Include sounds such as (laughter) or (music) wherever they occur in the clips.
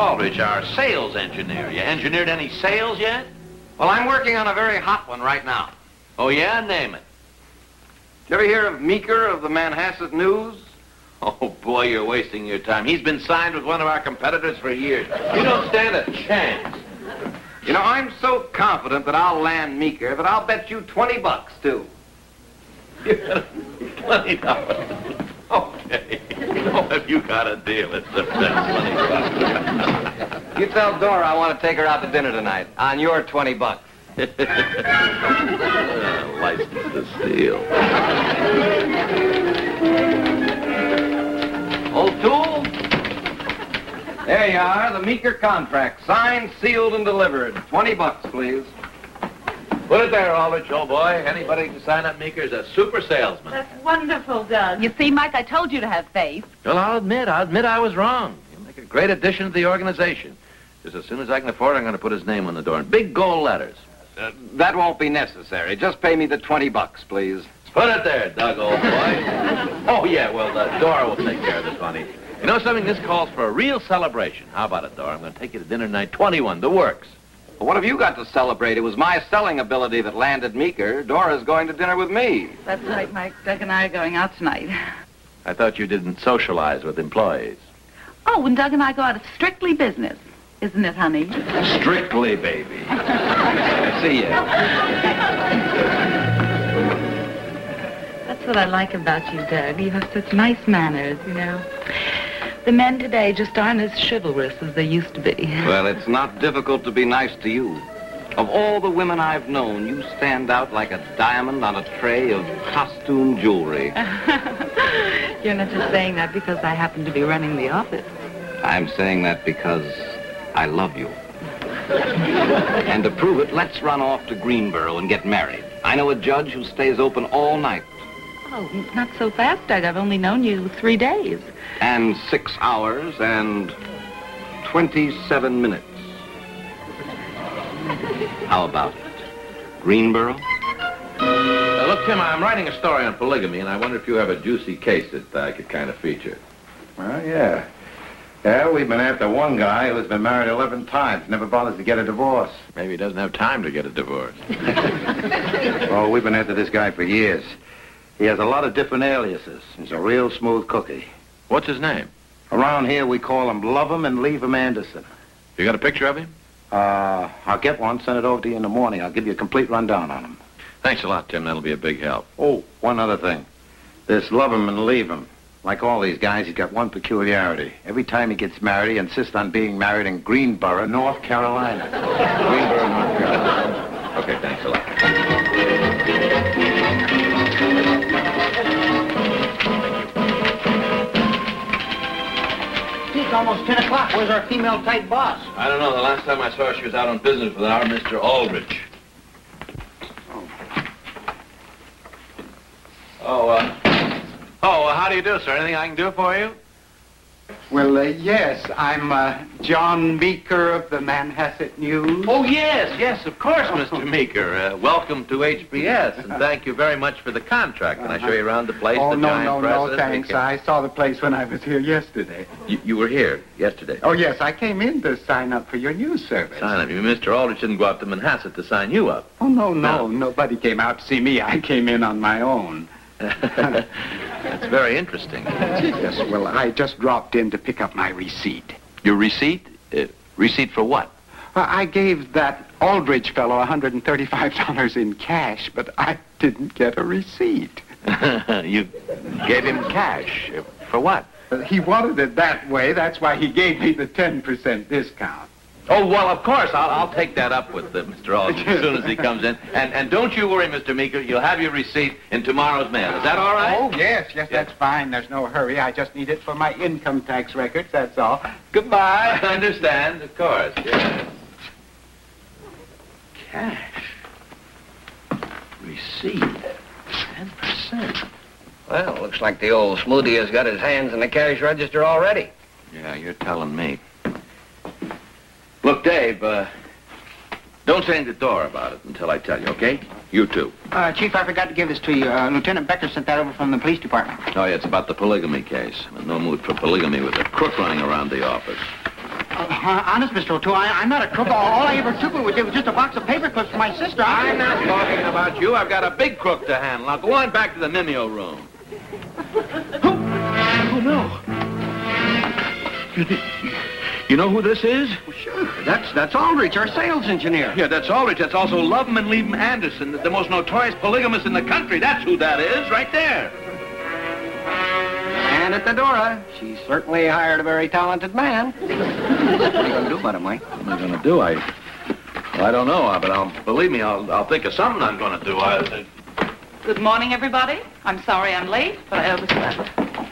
Aldrich, our sales engineer. You engineered any sales yet? Well, I'm working on a very hot one right now. Oh, yeah? Name it. Did you ever hear of Meeker of the Manhasset News? (laughs) Oh, boy, you're wasting your time. He's been signed with one of our competitors for years. You don't stand a chance. You know, I'm so confident that I'll land Meeker that I'll bet you 20 bucks, too. (laughs) Twenty dollars. Okay. (laughs) Oh, have you got a deal? It's best twenty bucks. You tell Dora I want to take her out to dinner tonight on your 20 bucks. Uh, (laughs) license to steal. Old tool? There you are, the Meeker contract. Signed, sealed, and delivered. 20 bucks, please. Put it there, Aldrich, old boy. Anybody can sign up Meeker's a super salesman. That's wonderful, Doug. You see, Mike, I told you to have faith. Well, I'll admit, I'll admit I was wrong. You'll make a great addition to the organization. Just as soon as I can afford, it, I'm going to put his name on the door in big gold letters. Uh, that won't be necessary. Just pay me the 20 bucks, please. Put it there, Doug, old boy. (laughs) oh, yeah, well, uh, Dora will take care of this money. You know something? This calls for a real celebration. How about it, Dora? I'm going to take you to dinner tonight. 21, the works. Well, what have you got to celebrate? It was my selling ability that landed Meeker. Dora's going to dinner with me. That's right, Mike. Doug and I are going out tonight. I thought you didn't socialize with employees. Oh, when Doug and I go out, it's strictly business. Isn't it, honey? Strictly, baby. (laughs) See you. That's what I like about you, Doug. You have such nice manners, you know. The men today just aren't as chivalrous as they used to be. Well, it's not difficult to be nice to you. Of all the women I've known, you stand out like a diamond on a tray of costume jewelry. (laughs) You're not just saying that because I happen to be running the office. I'm saying that because I love you. and to prove it, let's run off to Greensboro and get married. I know a judge who stays open all night Oh, not so fast, Doug. I've only known you three days. and six hours and 27 minutes. How about it? Greensboro? Uh, look, Tim, I'm writing a story on polygamy, and I wonder if you have a juicy case that I could kind of feature. Well, yeah. Yeah, we've been after one guy who's been married 11 times, never bothers to get a divorce. Maybe he doesn't have time to get a divorce. (laughs) Oh, we've been after this guy for years. He has a lot of different aliases. He's a real smooth cookie. What's his name? Around here, we call him Love him and Leave him Anderson. You got a picture of him? Uh, I'll get one, send it over to you in the morning. I'll give you a complete rundown on him. Thanks a lot, Tim. That'll be a big help. Oh, one other thing. This Love him and Leave him. Like all these guys, he's got one peculiarity. Every time he gets married, he insists on being married in Greensboro, North Carolina. Greensboro, North Carolina. Okay, thanks a lot. It's almost 10 o'clock. Where's our female type boss? I don't know. The last time I saw her, she was out on business with our Mr. Aldrich. Oh, uh... Oh, uh, how do you do, sir? Anything I can do for you? Well, uh, yes, I'm uh, John Meeker of the Manhasset News. Oh, yes, yes, of course, Mr. (laughs) Meeker. Uh, welcome to HPS, and thank you very much for the contract. Can I show you around the place? oh, the no, giant no, no, thanks. Okay. I saw the place when I was here yesterday. You, you were here yesterday. Oh, yes, I came in to sign up for your news service. Sign up. You, Mr. Aldrich didn't go out to Manhasset to sign you up. Oh, no, No. no, nobody came out to see me. I came in on my own. (laughs) That's very interesting. Yes, well, I just dropped in to pick up my receipt. Your receipt? Uh, receipt for what? Uh, I gave that Aldrich fellow $135 in cash, but I didn't get a receipt. (laughs) you gave him cash. Uh, For what? Uh, He wanted it that way. That's why he gave me the 10% discount. Oh, well, of course. I'll, I'll take that up with uh, Mr. Aldrich as soon as he (laughs) comes in. And, and don't you worry, Mr. Meeker. You'll have your receipt in tomorrow's mail. Is that all right? Oh, yes, yes, that's fine. There's no hurry. I just need it for my income tax records, that's all. Goodbye. (laughs) I understand, of course. Yes. Cash. Receipt. Ten percent. Well, looks like the old smoothie has got his hands in the cash register already. Yeah, you're telling me. Look, Dave, uh, don't say anything to Dora about it until I tell you, okay? You too. Uh, Chief, I forgot to give this to you. Uh, Lieutenant Becker sent that over from the police department. Oh, yeah, it's about the polygamy case. I'm in no mood for polygamy with a crook running around the office. Uh, honest, Mr. O'Toole, I, I'm not a crook. All, I ever took was, it was just a box of paper clips for my sister. I'm not talking about you. I've got a big crook to handle. Now go on back to the Mimeo room. Oh, no. You, you know who this is? Well, sure. That's that's Aldrich, our sales engineer. Yeah, that's Aldrich. That's also Love 'em and Leave 'em Anderson, the, the most notorious polygamist in the country. That's who that is, right there. And at the Dora, she certainly hired a very talented man. (laughs) what are you going to do about it, Mike? What am I going to do? I, well, I don't know, uh, but I'll believe me. I'll, I'll think of something I'm going to do. I, Good morning, everybody. I'm sorry I'm late, but I overslept.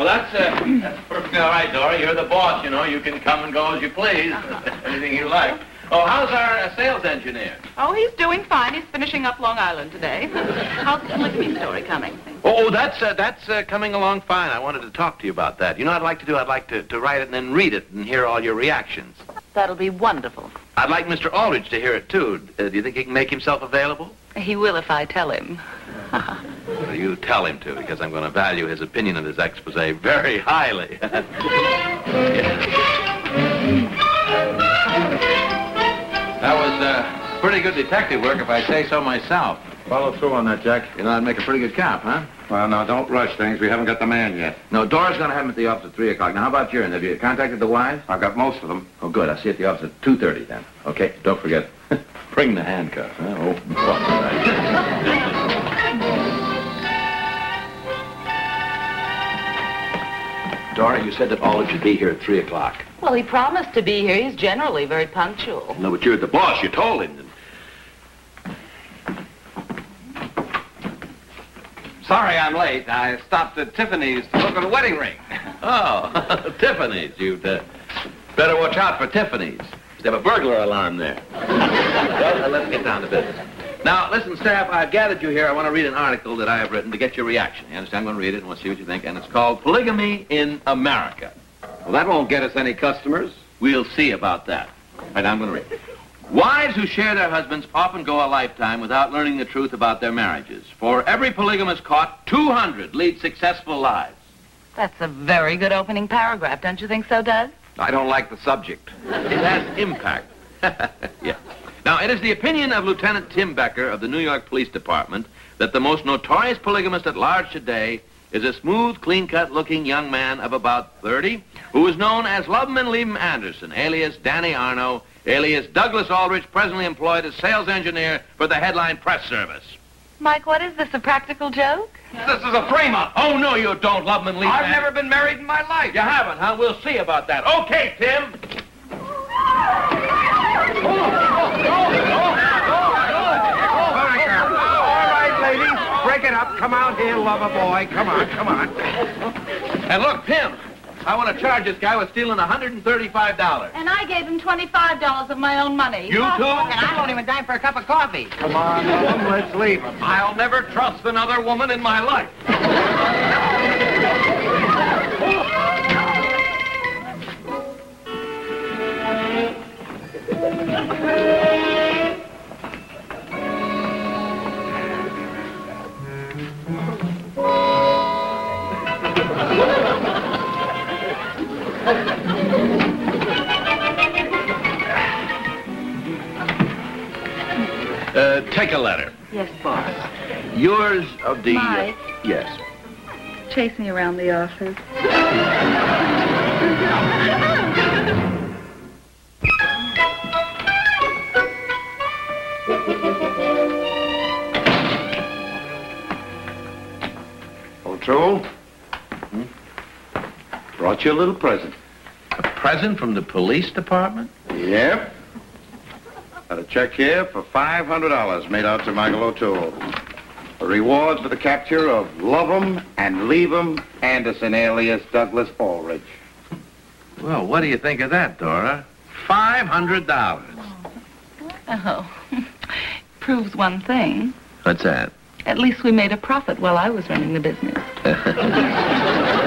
Well, that's, uh, that's perfectly all right, Dora. You're the boss, you know. You can come and go as you please. (laughs) Anything you like. Oh, how's our uh, sales engineer? Oh, he's doing fine. He's finishing up Long Island today. (laughs) How's the polygamy story coming? Oh, that's uh, that's uh, coming along fine. I wanted to talk to you about that. You know what I'd like to do? I'd like to, to write it and then read it and hear all your reactions. That'll be wonderful. I'd like Mr. Aldrich to hear it, too. Uh, do you think he can make himself available? He will if I tell him. (laughs) Well, you tell him to, because I'm going to value his opinion of this expose very highly. (laughs) That was uh, pretty good detective work, if I say so myself. Follow through on that, Jack. You know, I'd make a pretty good cop, huh? Well, now, don't rush things. We haven't got the man yet. No, Dora's going to have him at the office at 3 o'clock. Now, how about yours? Have you contacted the wives? I've got most of them. Oh, good. I'll see you at the office at 2.30 then. Okay? Don't forget. (laughs) Bring the handcuffs, huh? Oh, all Dora, you said that Aldrich should be here at 3 o'clock. Well, he promised to be here. He's generally very punctual. No, but you're the boss. You told him. Sorry I'm late. I stopped at Tiffany's to look at a wedding ring. (laughs) Oh, (laughs) Tiffany's. You'd uh, better watch out for Tiffany's. They have a burglar alarm there. (laughs) well, uh, let's get down to business. Now, listen, staff, I've gathered you here. I want to read an article that I have written to get your reaction. You understand? I'm going to read it and we'll see what you think. And it's called Polygamy in America. Well, that won't get us any customers. We'll see about that. All right, I'm going to read. It. Wives who share their husbands often go a lifetime without learning the truth about their marriages. For every polygamist caught, 200 lead successful lives. That's a very good opening paragraph, don't you think so, Doug? I don't like the subject. It has impact. (laughs) yeah. Now, it is the opinion of Lieutenant Tim Becker of the New York Police Department that the most notorious polygamist at large today is a smooth, clean-cut looking young man of about 30 who is known as Loveman Leavem Anderson, alias Danny Arno, alias Douglas Aldrich, presently employed as sales engineer for the Headline Press Service. Mike, what is this, a practical joke? This is a frame-up. Oh, no, you don't, Loveman Leavem I've Anderson. never been married in my life. You haven't, huh? We'll see about that. Okay, Tim. (laughs) All right, ladies, break it up. Come out here, lover boy. Come on, come on. And look, Tim, I want to charge this guy with stealing $135. And I gave him $25 of my own money. You too? And I won't even dime for a cup of coffee. Come on, Ellen, let's leave him. I'll never trust another woman in my life. (laughs) Uh, take a letter. Yes, boss. Yours of the... uh, yes. Chase me around the office. O'Toole? Brought you a little present. A present from the police department? Yep. Got a check here for $500 made out to Michael O'Toole. A reward for the capture of Love 'em and Leave 'em Anderson, alias Douglas Aldrich. Well, what do you think of that, Dora? $500. Oh, (laughs) proves one thing. What's that? At least we made a profit while I was running the business. (laughs)